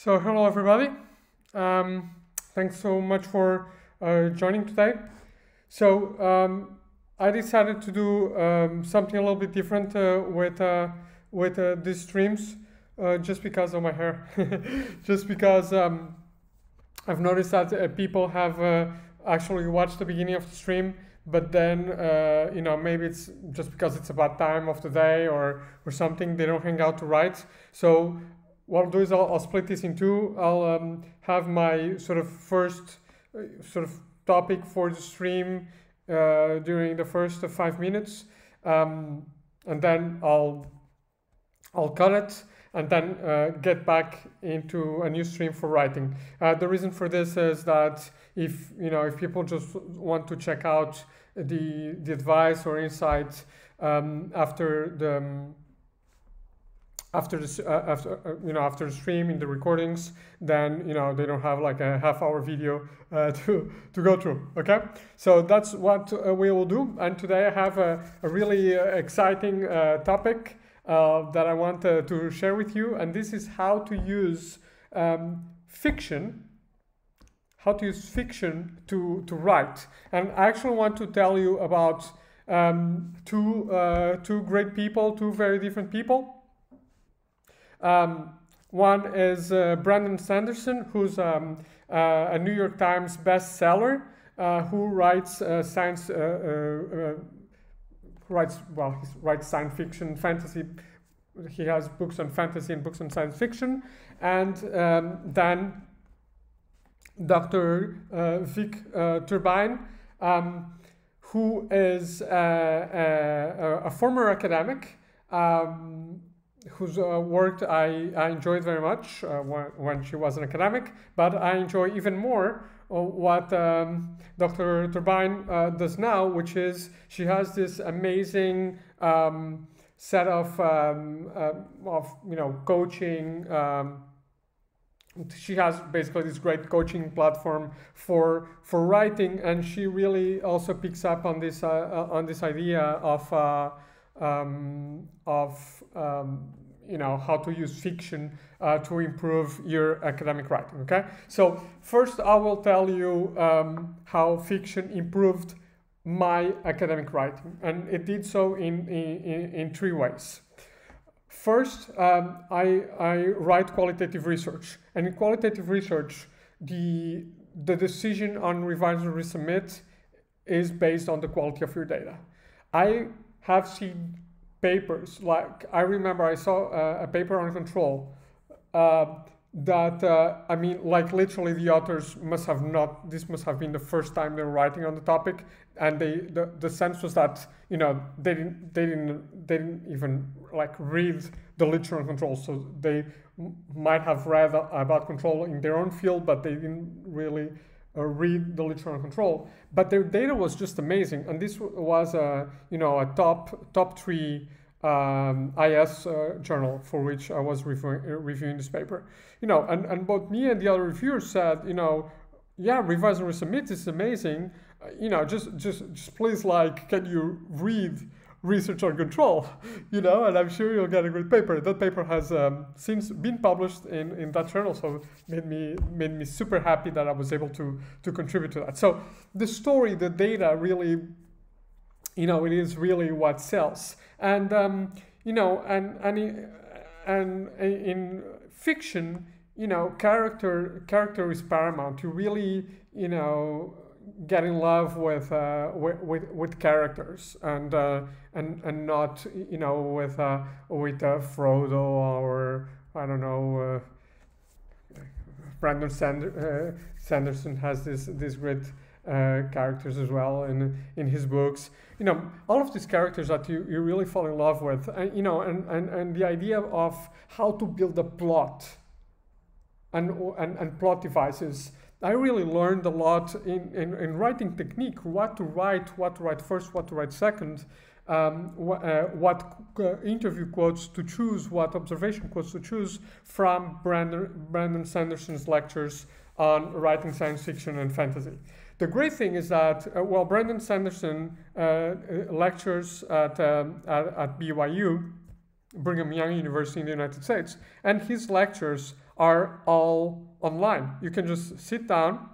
So hello everybody. Um, thanks so much for uh, joining today. So um, I decided to do um, something a little bit different uh, with uh, with uh, these streams, uh, just because of my hair, just because um, I've noticed that uh, people have actually watched the beginning of the stream, but then uh, you know maybe it's just because it's about time of the day or or something they don't hang out to write. So what I'll do is I'll, I'll split this in two. I'll um, have my sort of first uh, sort of topic for the stream uh, during the first five minutes, um, and then I'll I'll cut it and then uh, get back into a new stream for writing. Uh, the reason for this is that if you know if people just want to check out the the advice or insights um, after the um, after this uh, after uh, you know after the stream in the recordings then you know they don't have like a half hour video uh, to to go through okay? So that's what uh, we will do. And today i have a, a really uh, exciting uh, topic that i want to share with you. And this is how to use um, fiction how to use fiction to to write. And i actually want to tell you about um, two two great people two very different people um, one is uh, Brandon Sanderson, who's um, uh, a New York Times bestseller, uh, who writes uh, science, uh, uh, writes well, he writes science fiction, fantasy. He has books on fantasy and books on science fiction, and um, then Dr. Vic Turbine, um, who is a, a, former academic. Um, whose uh, work I, I enjoyed very much uh, when, she was an academic, but I enjoy even more uh, what um, Dr. Turbine uh, does now, which is she has this amazing um, set of, um, uh, of you know, coaching. Um, she has basically this great coaching platform for for writing, and she really also picks up on this uh, on this idea of um, of um, you know how to use fiction uh, to improve your academic writing okay? So first i will tell you um, how fiction improved my academic writing and it did so in in, in three ways. First um, I, I write qualitative research and in qualitative research the the decision on revise or resubmit is based on the quality of your data. I have seen papers. Like I remember I saw a, a paper on control uh, that uh, I mean, like literally the authors must have not. This must have been the first time they were writing on the topic, and they the, the sense was that you know they didn't they didn't they didn't even like read the literature on control. So they might have read about control in their own field, but they didn't really uh, read the literature on control. But their data was just amazing, and this was a you know a top top three um, IS uh, journal for which I was reviewing, uh, reviewing this paper. You know, and, and both me and the other reviewers said, you know, yeah, revise and resubmit is amazing. Uh, you know, just just just please like, can you read research on control? You know, and I'm sure you'll get a great paper. That paper has um, since been published in, in that journal, so made me made me super happy that I was able to to contribute to that. So the story, the data, really, you know, it is really what sells. And um, you know, and and and in fiction, you know, character character is paramount. You really, you know, get in love with uh, with, with, characters and uh, and and not you know with uh, with uh, Frodo or I don't know. Uh, Brandon Sander, uh, Sanderson has this this great uh, characters as well in in his books. You know, all of these characters that you, you really fall in love with, and you know, and, and, and the idea of how to build a plot and and, and plot devices. I really learned a lot in, in, in writing technique, what to write, what to write first, what to write second, um, wh uh, what uh, interview quotes to choose, what observation quotes to choose from Brandon, Brandon Sanderson's lectures on writing science fiction and fantasy. The great thing is that, uh, well, Brandon Sanderson uh, uh lectures at, um, at, at, BYU, Brigham Young University in the United States. And his lectures are all online. You can just sit down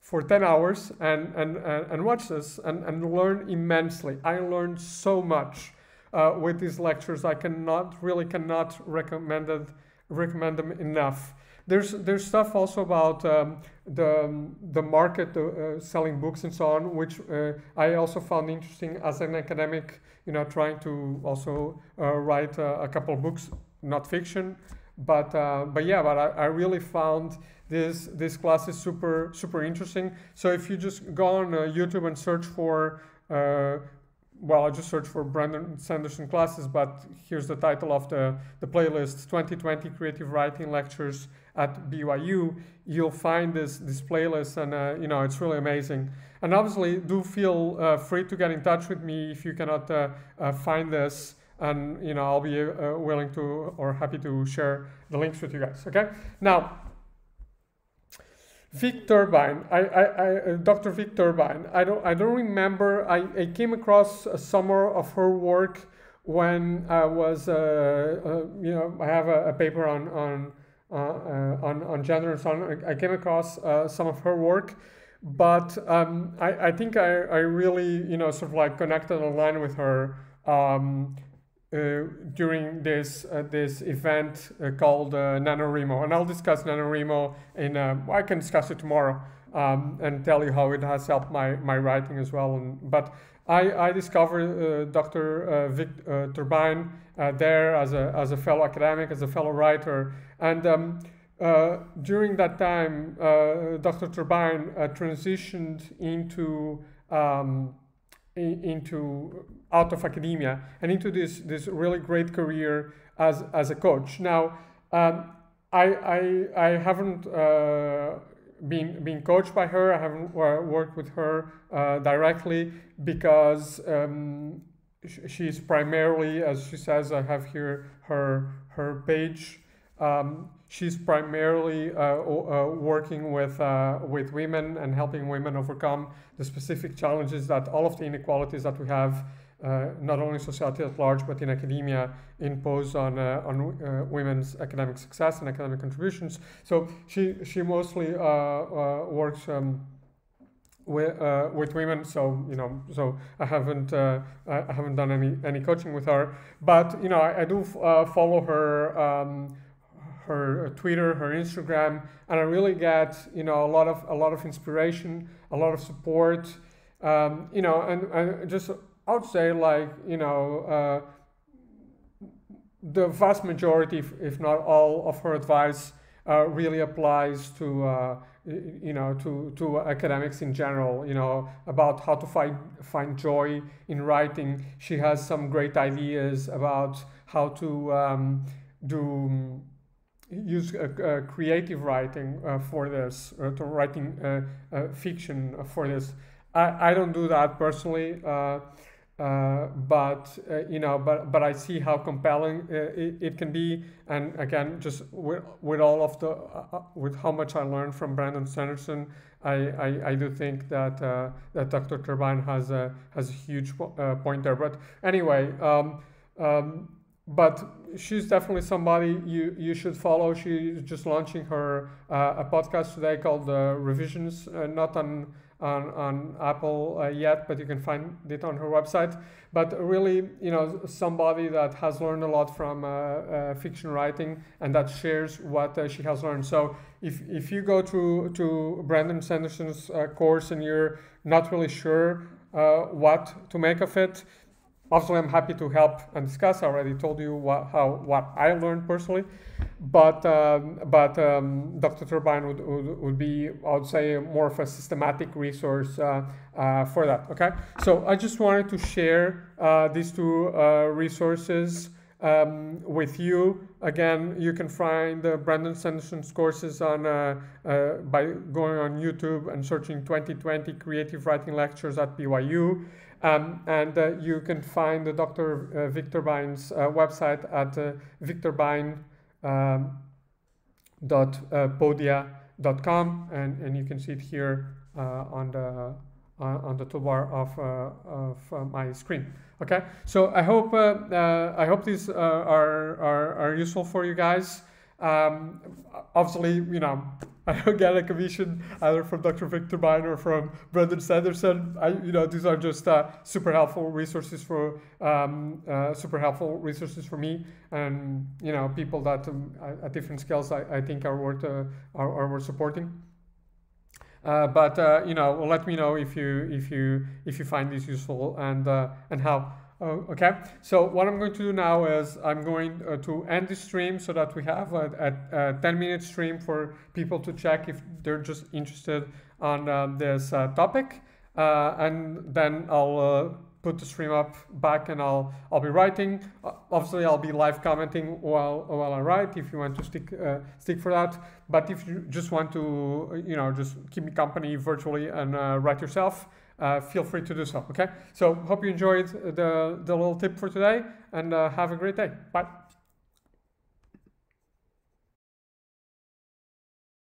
for 10 hours and, and, and, watch this and, and learn immensely. I learned so much uh, with these lectures. I cannot, really cannot recommend, it, recommend them enough. There's, there's stuff also about um, the, the market, uh, selling books and so on, which uh, I also found interesting as an academic, you know, trying to also uh, write a couple books, not fiction, but, uh, but yeah, but I, I really found this this class is super super interesting. So if you just go on uh, YouTube and search for uh, well, I just searched for Brandon Sanderson classes, but here's the title of the, the playlist 2020 Creative Writing Lectures at BYU. You'll find this, this playlist, and uh, you know, it's really amazing. And obviously, do feel uh, free to get in touch with me if you cannot uh, uh find this. And you know, I'll be uh, willing to or happy to share the links with you guys. Okay. Now, Vic Turbine, I, I, I, uh, Dr. Vic Turbine. I don't, I don't remember. I, I came across some of her work when I was, uh, uh, you know, I have a, a paper on on uh, uh on on gender and so on. I, came across some of her work, but um, I, I think I, I really, you know, sort of like connected online with her. Um, during this uh, this event uh, called NaNoWriMo, and I'll discuss NaNoWriMo in. I can discuss it tomorrow um, and tell you how it has helped my my writing as well. And but I, I discovered Dr. Vic Turbine there as a as a fellow academic, as a fellow writer, and. Um, uh, during that time, uh, Dr. Turbine uh, transitioned into um, into out of academia and into this this really great career as as a coach. Now, um, I, I I haven't uh, been been coached by her. I haven't worked with her uh, directly because um, she's primarily, as she says, I have here her her page. Um, she's primarily uh, uh, working with, uh, with women and helping women overcome the specific challenges that all of the inequalities that we have, uh, not only society at large, but in academia, impose on, uh, on uh, women's academic success and academic contributions. So she, she mostly works um, with, uh, with women. So you know so i haven't uh, i haven't done any any coaching with her. But you know i, I do uh, follow her um, her Twitter, her Instagram, and I really get you know a lot of a lot of inspiration, a lot of support, um, you know, and, and just I would say like you know uh, the vast majority, if, not all, of her advice uh, really applies to. Uh, you know to to academics in general you know about how to find find joy in writing she has some great ideas about how to um, do use uh, uh, creative writing uh, for this, to writing fiction for this. I, I don't do that personally, but you know, but but I see how compelling it, it can be, and again, just with, with all of the with how much I learned from Brandon Sanderson, I, I, I do think that that Dr. Turbine has a has a huge point there. But anyway. Um, um, but she's definitely somebody you, you should follow. She's just launching her uh, a podcast today called uh, Revisions, uh, not on on, on Apple uh, yet, but you can find it on her website. But really, you know, somebody that has learned a lot from uh, uh, fiction writing and that shares what she has learned. So if, if you go to, to Brandon Sanderson's course and you're not really sure what to make of it, obviously I'm happy to help and discuss. I already told you what, how what I learned personally, but um, but um, Dr. Turbine would, would, would, be I would say more of a systematic resource uh, uh, for that. Okay, so I just wanted to share uh, these two uh, resources. Um, with you again, you can find uh, Brandon Sanderson's courses on uh, by going on YouTube and searching 2020 Creative Writing Lectures at BYU. Um, and uh, you can find Dr. Uh, Vic Turbine's uh, website at uh, um, uh, and, and you can see it here uh, on the uh, on the toolbar of, uh, of my screen. Okay, so I hope I hope these are, are, are useful for you guys. Um, obviously, you know, I don't get a commission either from Dr. Victor Turbine or from Brandon Sanderson. I, you know, these are just uh, super helpful resources for um, uh, super helpful resources for me and you know people that um, at different scales I, I think are worth uh, are, are worth supporting. Uh, but uh, you know, let me know if you if you if you find this useful and uh, and how. Oh, okay, so what I'm going to do now is I'm going uh, to end the stream so that we have a, a, a, 10 minute stream for people to check if they're just interested on um, this uh, topic. Uh, and then I'll uh, put the stream up back and I'll I'll be writing. Uh, obviously, I'll be live commenting while while I write if you want to stick uh, stick for that. But if you just want to, you know, just keep me company virtually and write yourself, uh, feel free to do so. Okay. So hope you enjoyed the, the little tip for today and uh, have a great day. Bye.